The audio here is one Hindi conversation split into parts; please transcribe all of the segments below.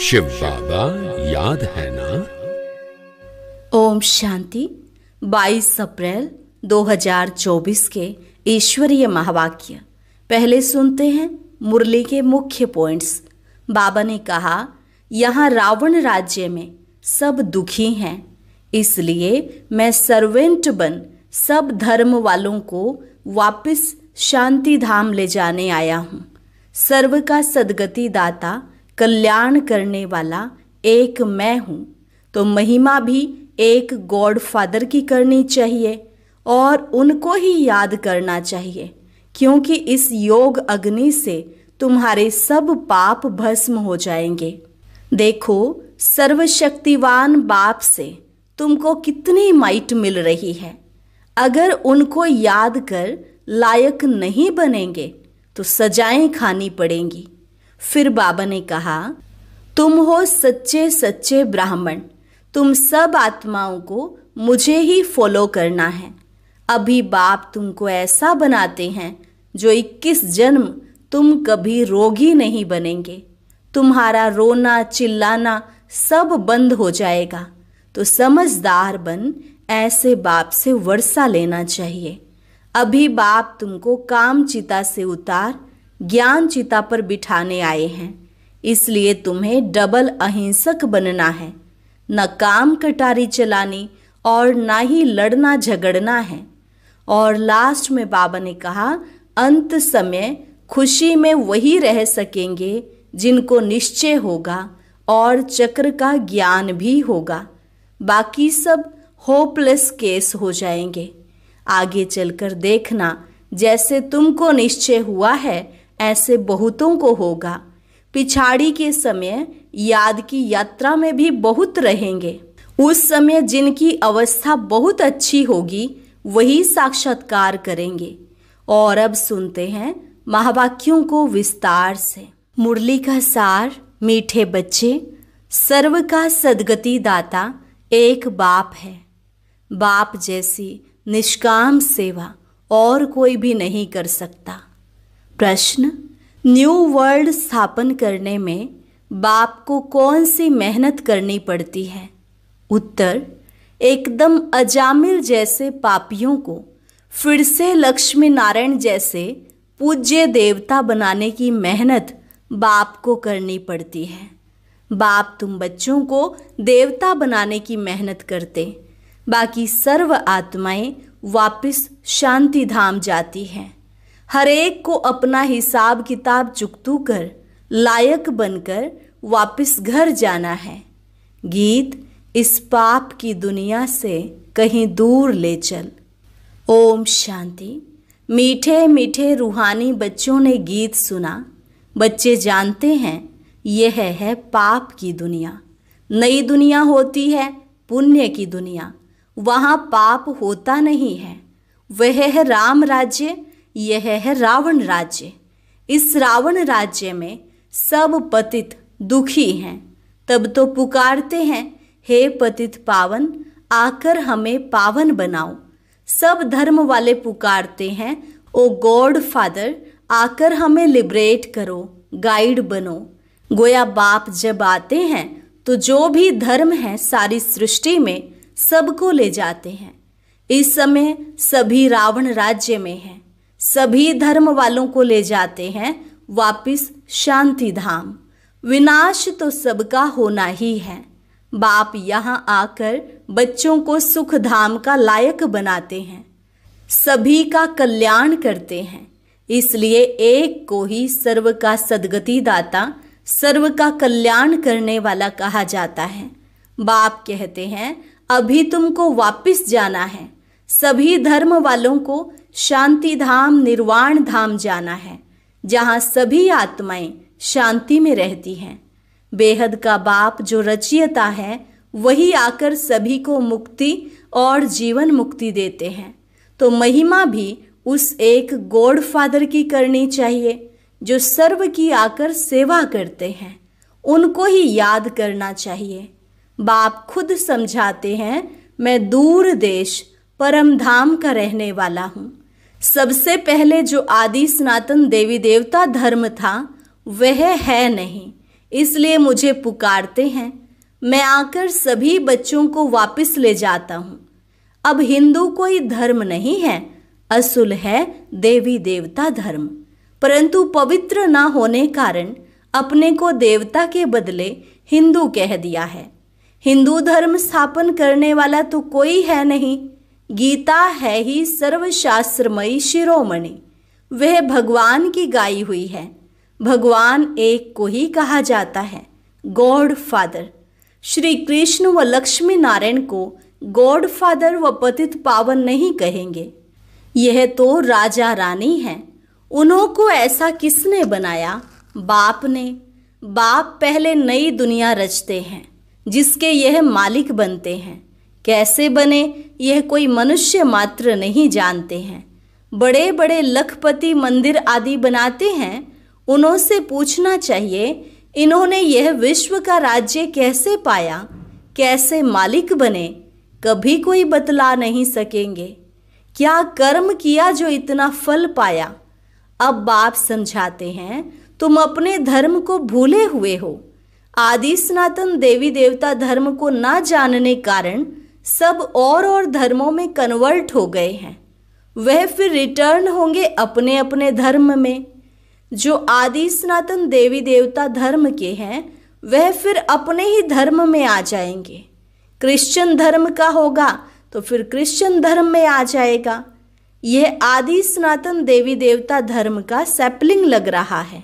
शिव बाबा, याद है ना? ओम शांति। 22 अप्रैल 2024 के ईश्वरीय महावाक्य। पहले सुनते हैं मुरली के मुख्य पॉइंट्स बाबा ने कहा, यहाँ रावण राज्य में सब दुखी हैं, इसलिए मैं सर्वेंट बन सब धर्म वालों को वापस शांति धाम ले जाने आया हूँ। सर्व का सदगति दाता कल्याण करने वाला एक मैं हूँ। तो महिमा भी एक गॉड फादर की करनी चाहिए और उनको ही याद करना चाहिए, क्योंकि इस योग अग्नि से तुम्हारे सब पाप भस्म हो जाएँगे। देखो, सर्वशक्तिवान बाप से तुमको कितनी माइट मिल रही है। अगर उनको याद कर लायक नहीं बनेंगे तो सजाएँ खानी पड़ेंगी। फिर बाबा ने कहा, तुम हो सच्चे सच्चे ब्राह्मण। तुम सब आत्माओं को मुझे ही फॉलो करना है। अभी बाप तुमको ऐसा बनाते हैं, जो 21 जन्म तुम कभी रोगी नहीं बनेंगे। तुम्हारा रोना, चिल्लाना सब बंद हो जाएगा। तो समझदार बन, ऐसे बाप से वर्षा लेना चाहिए। अभी बाप तुमको काम चिता से उतार ज्ञान चिता पर बिठाने आए हैं। इसलिए तुम्हें डबल अहिंसक बनना है। न काम कटारी चलानी और ना ही लड़ना झगड़ना है। और लास्ट में बाबा ने कहा, अंत समय खुशी में वही रह सकेंगे जिनको निश्चय होगा और चक्र का ज्ञान भी होगा। बाकी सब होपलेस केस हो जाएँगे। आगे चलकर देखना, जैसे तुमको निश्चय हुआ है ऐसे बहुतों को होगा। पिछाड़ी के समय याद की यात्रा में भी बहुत रहेंगे। उस समय जिनकी अवस्था बहुत अच्छी होगी, वही साक्षात्कार करेंगे। और अब सुनते हैं महावाक्यों को विस्तार से। मुरली का सार, मीठे बच्चे, सर्व का सदगति दाता, एक बाप है। बाप जैसी निष्काम सेवा और कोई भी नहीं कर सकता। प्रश्न, न्यू वर्ल्ड स्थापन करने में बाप को कौन सी मेहनत करनी पड़ती है? उत्तर, एकदम अजामिल जैसे पापियों को फिर से लक्ष्मी नारायण जैसे पूज्य देवता बनाने की मेहनत बाप को करनी पड़ती है। बाप तुम बच्चों को देवता बनाने की मेहनत करते, बाकी सर्व आत्माएँ वापस शांति धाम जाती हैं। हर एक को अपना हिसाब किताब चुकतू कर, लायक बनकर वापस घर जाना है। गीत इस पाप की दुनिया से कहीं दूर ले चल। ओम शांति। मीठे मीठे रूहानी बच्चों ने गीत सुना। बच्चे जानते हैं, यह है पाप की दुनिया। नई दुनिया होती है, पुण्य की दुनिया। वहाँ पाप होता नहीं है। वह है राम राज्य यह है रावण राज्य। इस रावण राज्य में सब पतित दुखी हैं। तब तो पुकारते हैं, हे पतित पावन, आकर हमें पावन बनाओ। सब धर्म वाले पुकारते हैं, ओ गॉड फादर, आकर हमें लिबरेट करो, गाइड बनो। गोया बाप जब आते हैं तो जो भी धर्म है सारी सृष्टि में सबको ले जाते हैं। इस समय सभी रावण राज्य में हैं। सभी धर्म वालों को ले जाते हैं वापिस शांति धाम विनाश तो सबका होना ही है। बाप यहाँ आकर बच्चों को सुख धाम का लायक बनाते हैं। सभी का कल्याण करते हैं। इसलिए एक को ही सर्व का सदगति दाता, सर्व का कल्याण करने वाला कहा जाता है। बाप कहते हैं, अभी तुमको वापिस जाना है। सभी धर्म वालों को शांति धाम निर्वाण धाम जाना है, जहाँ सभी आत्माएँ शांति में रहती हैं। बेहद का बाप जो रचियता है, वही आकर सभी को मुक्ति और जीवन मुक्ति देते हैं। तो महिमा भी उस एक गॉड फादर की करनी चाहिए, जो सर्व की आकर सेवा करते हैं। उनको ही याद करना चाहिए। बाप खुद समझाते हैं, मैं दूर देश, परम धाम का रहने वाला हूँ। सबसे पहले जो आदि सनातन देवी देवता धर्म था, वह है नहीं। इसलिए मुझे पुकारते हैं। मैं आकर सभी बच्चों को वापस ले जाता हूँ। अब हिंदू कोई धर्म नहीं है असुल है देवी देवता धर्म। परंतु पवित्र ना होने कारण अपने को देवता के बदले हिंदू कह दिया है। हिंदू धर्म स्थापन करने वाला तो कोई है नहीं। गीता है ही सर्वशास्त्रमयी शिरोमणि। वह भगवान की गाई हुई है। भगवान एक को ही कहा जाता है, गॉड फादर। श्री कृष्ण व लक्ष्मी नारायण को गॉड फादर व पतित पावन नहीं कहेंगे। यह तो राजा रानी है। उन्हों को ऐसा किसने बनाया? बाप ने। बाप पहले नई दुनिया रचते हैं, जिसके यह मालिक बनते हैं। कैसे बने, यह कोई मनुष्य मात्र नहीं जानते हैं। बड़े बड़े लखपति मंदिर आदि बनाते हैं उन्हों से पूछना चाहिए, इन्होंने यह विश्व का राज्य कैसे पाया, कैसे मालिक बने, कभी कोई बतला नहीं सकेंगे। क्या कर्म किया जो इतना फल पाया? अब बाप समझाते हैं, तुम अपने धर्म को भूले हुए हो। आदि सनातन देवी देवता धर्म को ना जानने कारण सब और और धर्मों में कन्वर्ट हो गए हैं। वह फिर रिटर्न होंगे अपने अपने धर्म में। जो आदि सनातन देवी देवता धर्म के हैं, वह फिर अपने ही धर्म में आ जाएँगे। क्रिश्चियन धर्म का होगा तो फिर क्रिश्चियन धर्म में आ जाएगा। यह आदि सनातन देवी देवता धर्म का सैपलिंग लग रहा है।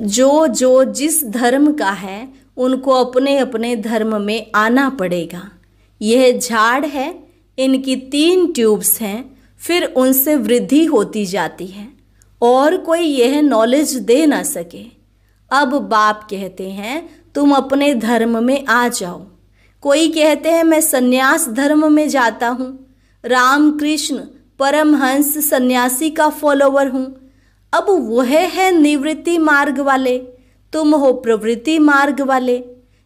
जो जो जिस धर्म का है, उनको अपने अपने धर्म में आना पड़ेगा। यह झाड़ है, इनकी तीन ट्यूब्स हैं, फिर उनसे वृद्धि होती जाती है, और कोई यह नॉलेज दे ना सके। अब बाप कहते हैं, तुम अपने धर्म में आ जाओ। कोई कहते हैं, मैं सन्यास धर्म में जाता हूँ। राम कृष्ण परमहंस सन्यासी का फॉलोवर हूँ। अब वह है निवृत्ति मार्ग वाले। तुम हो प्रवृत्ति मार्ग वाले।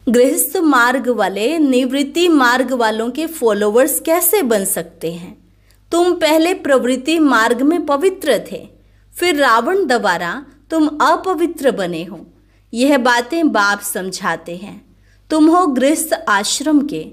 गृहस्थ मार्ग वाले, निवृत्ति मार्ग वालों के फॉलोवर्स कैसे बन सकते हैं? तुम पहले प्रवृत्ति मार्ग में पवित्र थे, फिर रावण द्वारा तुम अपवित्र बने हो। यह बातें बाप समझाते हैं। तुम हो गृहस्थ आश्रम के,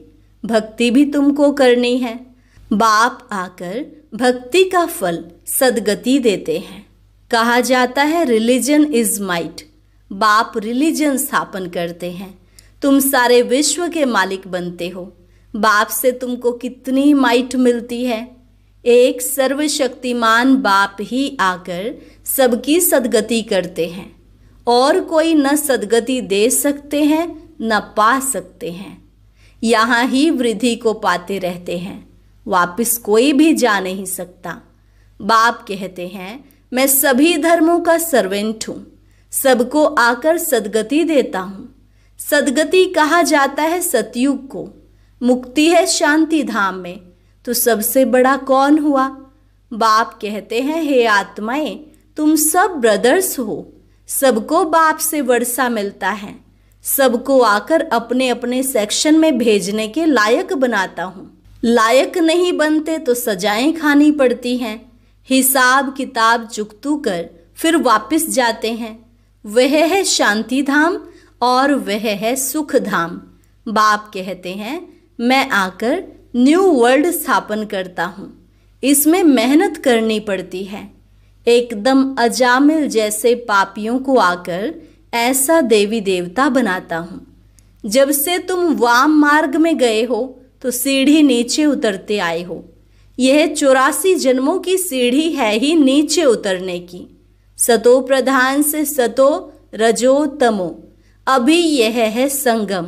भक्ति भी तुमको करनी है। बाप आकर भक्ति का फल, सदगति देते हैं। कहा जाता है रिलीजन इज़ माइट बाप रिलीजन स्थापन करते हैं। तुम सारे विश्व के मालिक बनते हो। बाप से तुमको कितनी माइट मिलती है। एक सर्वशक्तिमान बाप ही आकर सबकी सदगति करते हैं। और कोई न सदगति दे सकते हैं, न पा सकते हैं। यहाँ ही वृद्धि को पाते रहते हैं। वापिस कोई भी जा नहीं सकता। बाप कहते हैं, मैं सभी धर्मों का सर्वेंट हूँ। सबको आकर सदगति देता हूँ। सदगति कहा जाता है सतयुग को। मुक्ति है शांति धाम में। तो सबसे बड़ा कौन हुआ? बाप कहते हैं, हे आत्माएँ, तुम सब ब्रदर्स हो। सबको बाप से वर्षा मिलता है। सबको आकर अपने अपने सेक्शन में भेजने के लायक बनाता हूँ। लायक नहीं बनते तो सजाएँ खानी पड़ती हैं। हिसाब किताब चुकतू कर फिर वापस जाते हैं। वह है शांति धाम और वह है सुख धाम बाप कहते हैं, मैं आकर न्यू वर्ल्ड स्थापन करता हूँ। इसमें मेहनत करनी पड़ती है। एकदम अजामिल जैसे पापियों को आकर ऐसा देवी देवता बनाता हूँ। जब से तुम वाम मार्ग में गए हो तो सीढ़ी नीचे उतरते आए हो। यह चौरासी जन्मों की सीढ़ी है ही नीचे उतरने की। सतो प्रधान से सतो रजो तमो। अभी यह है संगम।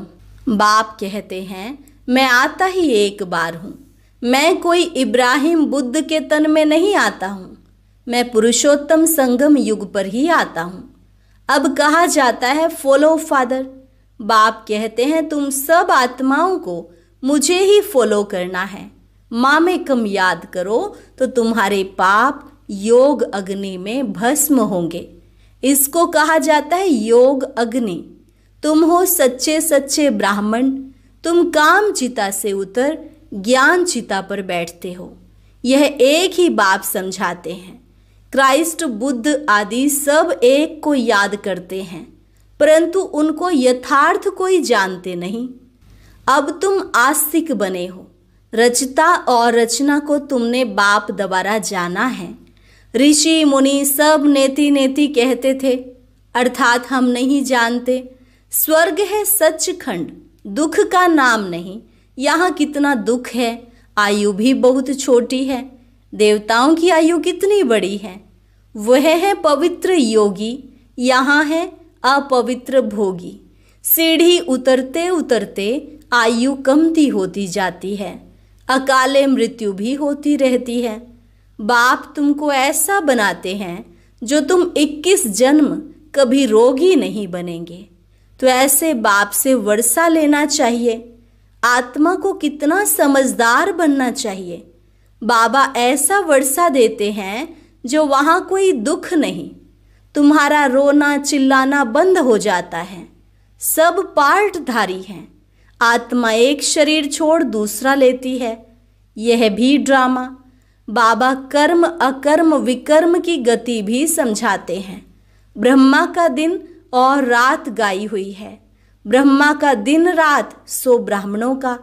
बाप कहते हैं, मैं आता ही एक बार हूँ। मैं कोई इब्राहिम बुद्ध के तन में नहीं आता हूँ। मैं पुरुषोत्तम संगम युग पर ही आता हूँ। अब कहा जाता है, फॉलो फादर। बाप कहते हैं, तुम सब आत्माओं को मुझे ही फॉलो करना है। माँ में कम याद करो तो तुम्हारे पाप योग अग्नि में भस्म होंगे। इसको कहा जाता है, योग अग्नि। तुम हो सच्चे सच्चे ब्राह्मण, तुम काम चिता से उतर, ज्ञान चिता पर बैठते हो। यह एक ही बाप समझाते हैं। क्राइस्ट, बुद्ध आदि सब एक को याद करते हैं, परंतु उनको यथार्थ कोई जानते नहीं। अब तुम आस्तिक बने हो। रचता और रचना को तुमने बाप दोबारा जाना है। ऋषि, मुनि सब नेति नेति कहते थे, अर्थात हम नहीं जानते। स्वर्ग है सचखंड दुख का नाम नहीं। यहाँ कितना दुख है, आयु भी बहुत छोटी है। देवताओं की आयु कितनी बड़ी है। वह है पवित्र योगी, यहाँ है अपवित्र भोगी। सीढ़ी उतरते उतरते आयु कमती होती जाती है, अकाले मृत्यु भी होती रहती है। बाप तुमको ऐसा बनाते हैं, जो तुम 21 जन्म कभी रोगी नहीं बनेंगे। तो ऐसे बाप से वर्षा लेना चाहिए। आत्मा को कितना समझदार बनना चाहिए। बाबा ऐसा वर्षा देते हैं जो वहाँ कोई दुख नहीं। तुम्हारा रोना चिल्लाना बंद हो जाता है। सब पार्टधारी हैं। आत्मा एक शरीर छोड़ दूसरा लेती है। यह भी ड्रामा। बाबा कर्म अकर्म विकर्म की गति भी समझाते हैं। ब्रह्मा का दिन और रात गाई हुई है। ब्रह्मा का दिन रात सो ब्राह्मणों का।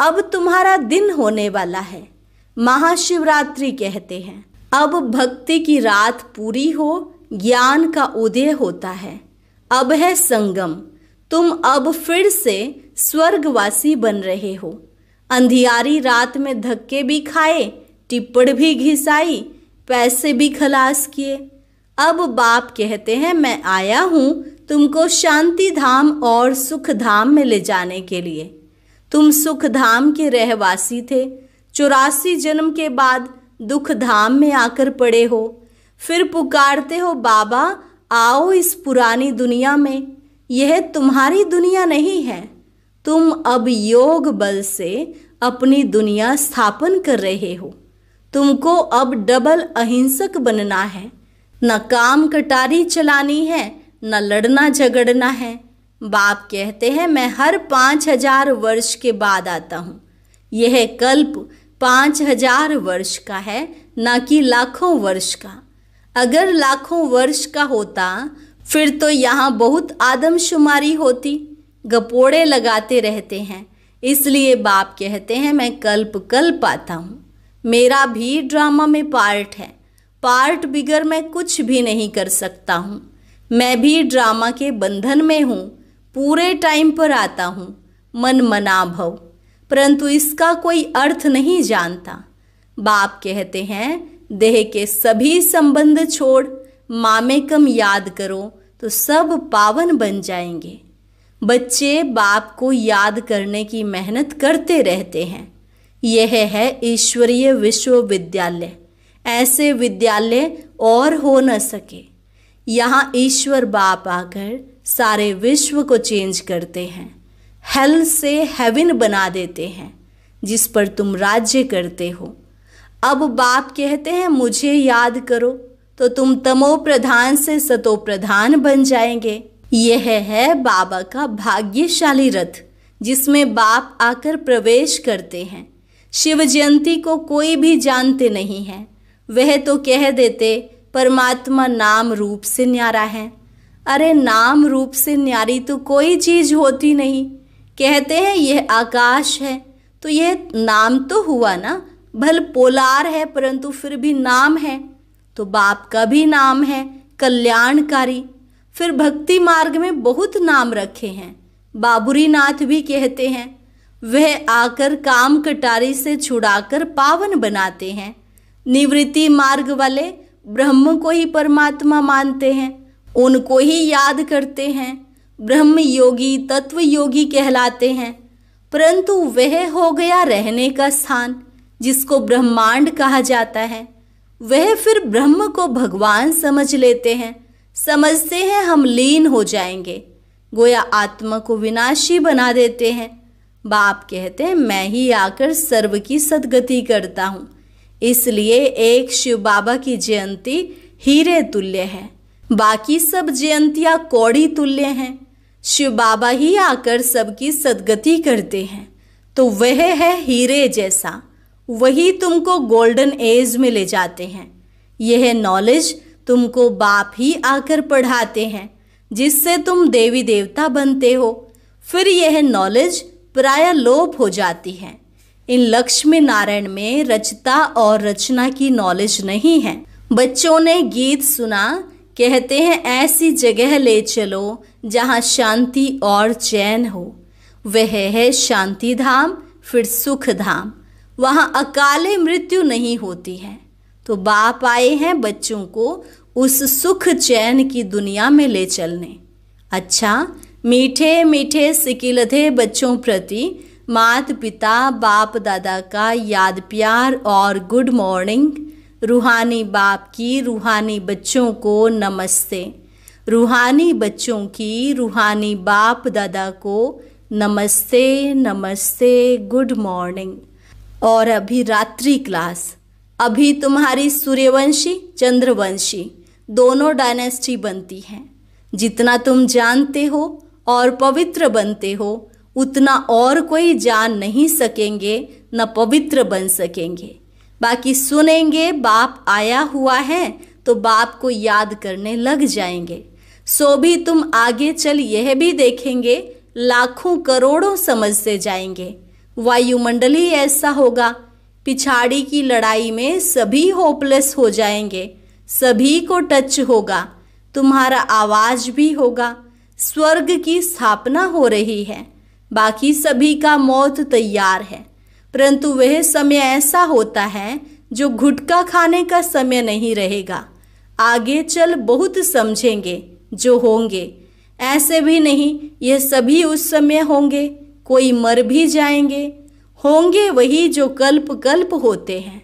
अब तुम्हारा दिन होने वाला है। महाशिवरात्रि कहते हैं। अब भक्ति की रात पूरी हो, ज्ञान का उदय होता है। अब है संगम। तुम अब फिर से स्वर्गवासी बन रहे हो। अंधियारी रात में धक्के भी खाए, टिप्पण भी घिसाई, पैसे भी खलास किए। अब बाप कहते हैं, मैं आया हूँ तुमको शांति धाम और सुख धाम में ले जाने के लिए। तुम सुख धाम के रहवासी थे। चौरासी जन्म के बाद दुख धाम में आकर पड़े हो। फिर पुकारते हो, बाबा, आओ इस पुरानी दुनिया में। यह तुम्हारी दुनिया नहीं है। तुम अब योग बल से अपनी दुनिया स्थापन कर रहे हो। तुमको अब डबल अहिंसक बनना है। न काम कटारी चलानी है, न लड़ना झगड़ना है। बाप कहते हैं, मैं हर पाँच हज़ार वर्ष के बाद आता हूँ। यह कल्प पाँच हज़ार वर्ष का है, न कि लाखों वर्ष का। अगर लाखों वर्ष का होता, फिर तो यहाँ बहुत आदमशुमारी होती। गपोड़े लगाते रहते हैं। इसलिए बाप कहते हैं, मैं कल्प कल्प आता हूँ। मेरा भी ड्रामा में पार्ट है। पार्ट बिगर मैं कुछ भी नहीं कर सकता हूँ। मैं भी ड्रामा के बंधन में हूँ। पूरे टाइम पर आता हूँ। मन मना भव। परंतु इसका कोई अर्थ नहीं जानता। बाप कहते हैं, देह के सभी संबंध छोड़ मामे कम याद करो तो सब पावन बन जाएँगे। बच्चे बाप को याद करने की मेहनत करते रहते हैं। यह है ईश्वरीय विश्वविद्यालय। ऐसे विद्यालय और हो न सके। यहाँ ईश्वर बाप आकर सारे विश्व को चेंज करते हैं। हेल से हेवन बना देते हैं, जिस पर तुम राज्य करते हो। अब बाप कहते हैं, मुझे याद करो तो तुम तमो प्रधान से सतो प्रधान बन जाएँगे। यह है बाबा का भाग्यशाली रथ, जिसमें बाप आकर प्रवेश करते हैं। शिव जयंती को कोई भी जानते नहीं है। वह तो कह देते, परमात्मा नाम रूप से न्यारा है। अरे नाम रूप से न्यारी तो कोई चीज़ होती नहीं। कहते हैं यह आकाश है तो यह नाम तो हुआ ना। भल पोलार है, परंतु फिर भी नाम है। तो बाप का भी नाम है, कल्याणकारी। फिर भक्ति मार्ग में बहुत नाम रखे हैं। बाबुरी नाथ भी कहते हैं, वह आकर काम कटारी से छुड़ाकर पावन बनाते हैं। निवृत्ति मार्ग वाले ब्रह्म को ही परमात्मा मानते हैं, उनको ही याद करते हैं, ब्रह्म योगी तत्व योगी कहलाते हैं, परंतु वह हो गया रहने का स्थान, जिसको ब्रह्मांड कहा जाता है। वह फिर ब्रह्म को भगवान समझ लेते हैं, समझते हैं हम लीन हो जाएँगे, गोया आत्मा को विनाशी बना देते हैं। बाप कहते हैं, मैं ही आकर सर्व की सदगति करता हूँ। इसलिए एक शिव बाबा की जयंती हीरे तुल्य है। बाकी सब जयंतियाँ कौड़ी तुल्य हैं। शिव बाबा ही आकर सबकी सदगति करते हैं। तो वह है हीरे जैसा। वही तुमको गोल्डन एज में ले जाते हैं। यह नॉलेज तुमको बाप ही आकर पढ़ाते हैं, जिससे तुम देवी देवता बनते हो। फिर यह नॉलेज प्राय लोप हो जाती है। इन लक्ष्मी नारायण में रचता और रचना की नॉलेज नहीं है। बच्चों ने गीत सुना, कहते हैं, ऐसी जगह ले चलो, जहाँ शांति और चैन हो। वह है शांति धाम फिर सुख धाम वहाँ अकाले मृत्यु नहीं होती है। तो बाप आए हैं बच्चों को उस सुख चैन की दुनिया में ले चलने। अच्छा मीठे मीठे सिकिलधे बच्चों प्रति मात पिता बाप दादा का याद प्यार और गुड मॉर्निंग। रूहानी बाप की रूहानी बच्चों को नमस्ते। रूहानी बच्चों की रूहानी बाप दादा को नमस्ते नमस्ते, गुड मॉर्निंग। और अभी रात्रि क्लास। अभी तुम्हारी सूर्यवंशी, चंद्रवंशी, दोनों डायनेस्टी बनती हैं। जितना तुम जानते हो और पवित्र बनते हो उतना और कोई जान नहीं सकेंगे, न पवित्र बन सकेंगे। बाकी सुनेंगे, बाप आया हुआ है तो बाप को याद करने लग जाएँगे। सो भी तुम आगे चल यह भी देखेंगे, लाखों करोड़ों समझ से जाएँगे। वायुमंडल ही ऐसा होगा, पिछाड़ी की लड़ाई में सभी होपलेस हो जाएँगे, सभी को टच होगा, तुम्हारा आवाज़ भी होगा, स्वर्ग की स्थापना हो रही है। बाकी सभी का मौत तैयार है। परंतु वह समय ऐसा होता है जो घुटका खाने का समय नहीं रहेगा। आगे चल बहुत समझेंगे जो होंगे। ऐसे भी नहीं, यह सभी उस समय होंगे। कोई मर भी जाएँगे। होंगे वही जो कल्प कल्प होते हैं।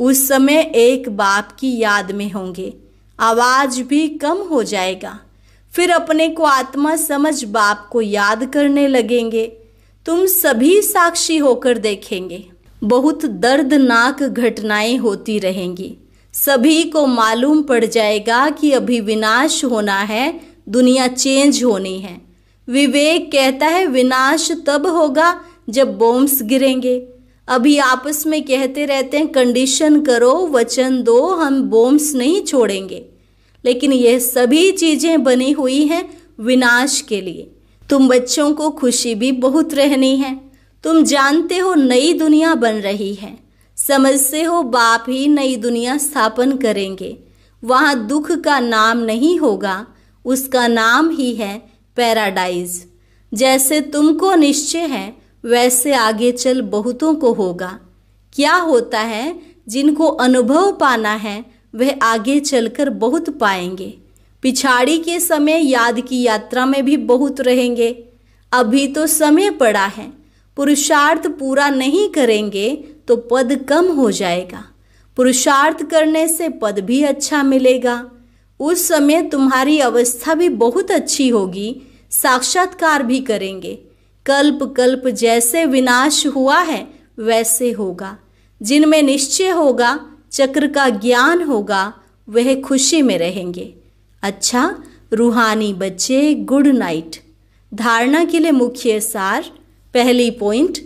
उस समय एक बाप की याद में होंगे। आवाज़ भी कम हो जाएगा। फिर अपने को आत्मा समझ बाप को याद करने लगेंगे। तुम सभी साक्षी होकर देखेंगे। बहुत दर्दनाक घटनाएँ होती रहेंगी। सभी को मालूम पड़ जाएगा कि अभी विनाश होना है, दुनिया चेंज होनी है। विवेक कहता है, विनाश तब होगा जब बॉम्ब्स गिरेंगे। अभी आपस में कहते रहते हैं कंडीशन करो, वचन दो, हम बॉम्ब्स नहीं छोड़ेंगे। लेकिन यह सभी चीज़ें बनी हुई हैं विनाश के लिए। तुम बच्चों को खुशी भी बहुत रहनी है। तुम जानते हो नई दुनिया बन रही है। समझते हो बाप ही नई दुनिया स्थापन करेंगे। वहाँ दुख का नाम नहीं होगा, उसका नाम ही है पैराडाइज। जैसे तुमको निश्चय है, वैसे आगे चल बहुतों को होगा। क्या होता है, जिनको अनुभव पाना है वह आगे चलकर बहुत पाएँगे। पिछाड़ी के समय याद की यात्रा में भी बहुत रहेंगे। अभी तो समय पड़ा है। पुरुषार्थ पूरा नहीं करेंगे तो पद कम हो जाएगा। पुरुषार्थ करने से पद भी अच्छा मिलेगा। उस समय तुम्हारी अवस्था भी बहुत अच्छी होगी। साक्षात्कार भी करेंगे। कल्प कल्प जैसे विनाश हुआ है, वैसे होगा। जिनमें निश्चय होगा चक्र का ज्ञान होगा, वह खुशी में रहेंगे। अच्छा रूहानी बच्चे, गुड नाइट। धारणा के लिए मुख्य सार, पहली पॉइंट,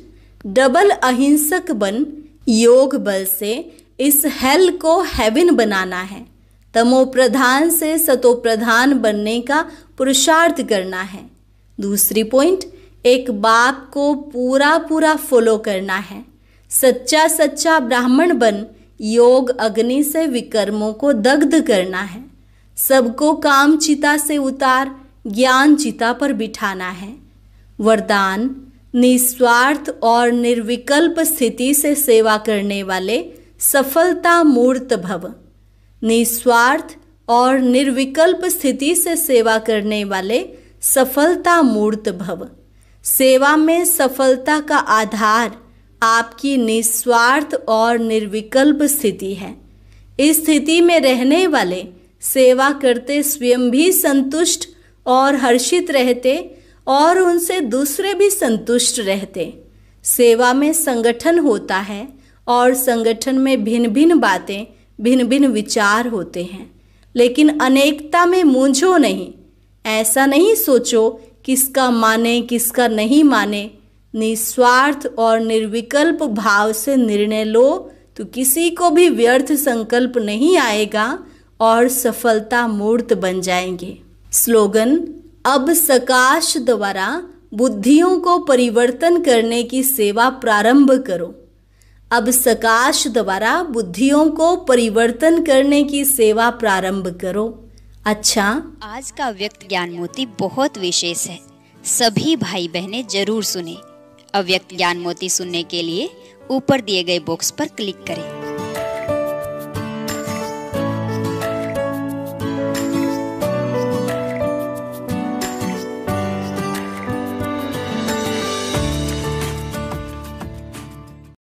डबल अहिंसक बन, योग बल से इस हेल को हेवन बनाना है। तमो प्रधान से सतो प्रधान बनने का पुरुषार्थ करना है। दूसरी पॉइंट, एक बाप को पूरा पूरा फॉलो करना है। सच्चा सच्चा ब्राह्मण बन योग अग्नि से विकर्मों को दग्ध करना है। सबको काम चिता से उतार, ज्ञान चिता पर बिठाना है। वरदान, निस्वार्थ और निर्विकल्प स्थिति से सेवा करने वाले सफलता मूर्त भव। निस्वार्थ और निर्विकल्प स्थिति से सेवा करने वाले सफलता मूर्त भव। सेवा में सफलता का आधार आपकी निस्वार्थ और निर्विकल्प स्थिति है। इस स्थिति में रहने वाले, सेवा करते स्वयं भी संतुष्ट और हर्षित रहते और उनसे दूसरे भी संतुष्ट रहते। सेवा में संगठन होता है और संगठन में भिन्न भिन्न बातें भिन्न भिन्न विचार होते हैं। लेकिन अनेकता में मूंझो नहीं। ऐसा नहीं सोचो किसका माने, किसका नहीं माने। निस्वार्थ और निर्विकल्प भाव से निर्णय लो तो किसी को भी व्यर्थ संकल्प नहीं आएगा और सफलता मूर्त बन जाएँगे। स्लोगन, अब सकाश द्वारा बुद्धियों को परिवर्तन करने की सेवा प्रारंभ करो। अब सकाश द्वारा बुद्धियों को परिवर्तन करने की सेवा प्रारंभ करो। अच्छा? आज का व्यक्त ज्ञान मोती बहुत विशेष है। सभी भाई बहनें ज़रूर सुने। अव्यक्त ज्ञान मोती सुनने के लिए ऊपर दिए गए बॉक्स पर क्लिक करें।